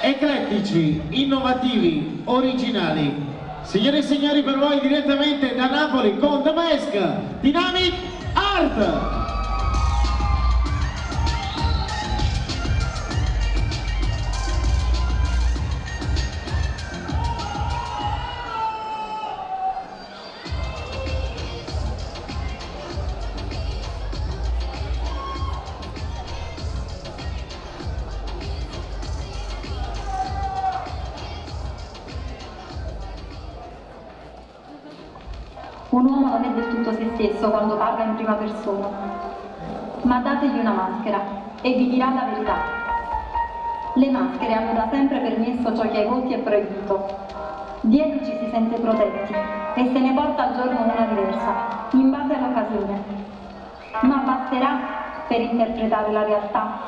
eclettici, innovativi, originali. Signore e signori, per voi direttamente da Napoli con The Mask, Dynamic Art! Un uomo non è del tutto se stesso quando parla in prima persona, ma dategli una maschera e vi dirà la verità. Le maschere hanno da sempre permesso ciò che ai volti è proibito. Dietro ci si sente protetti e se ne porta al giorno una diversa, in base all'occasione. Ma basterà per interpretare la realtà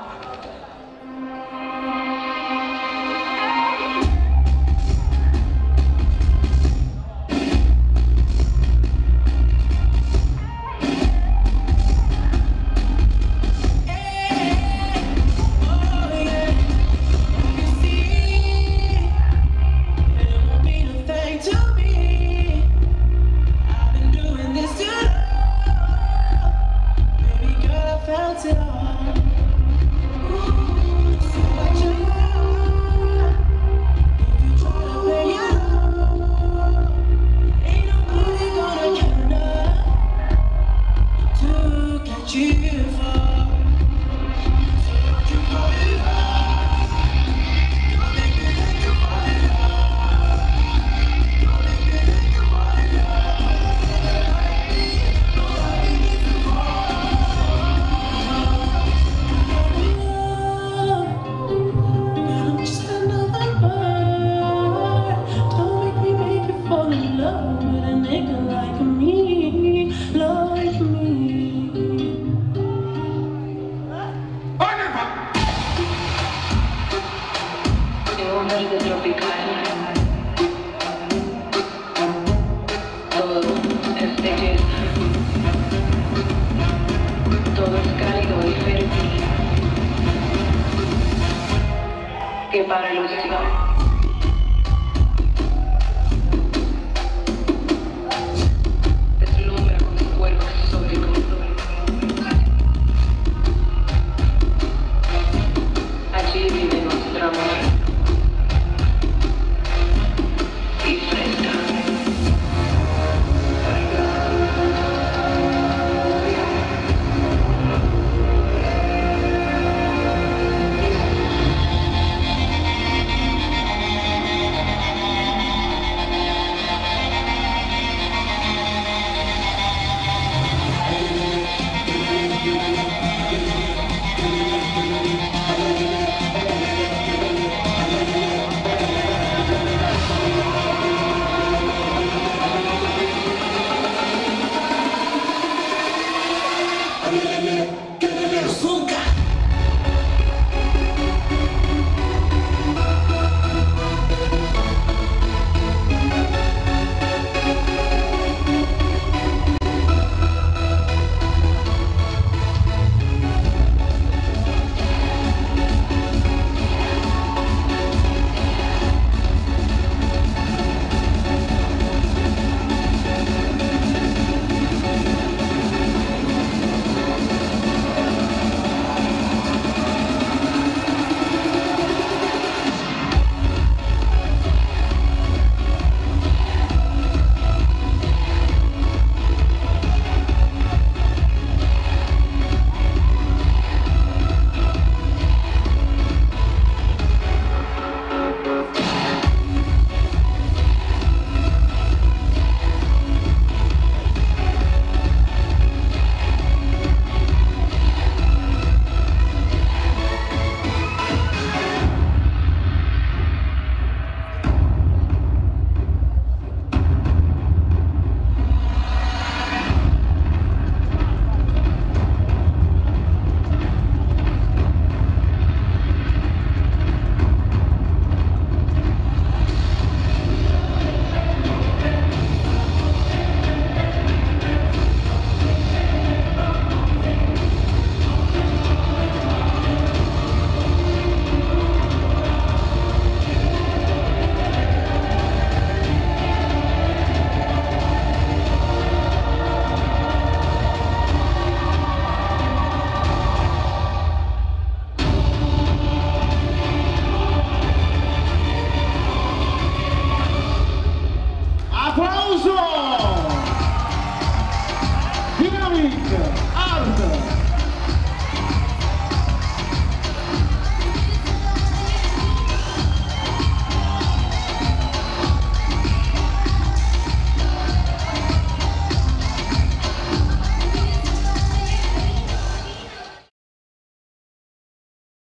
Que para ilusión.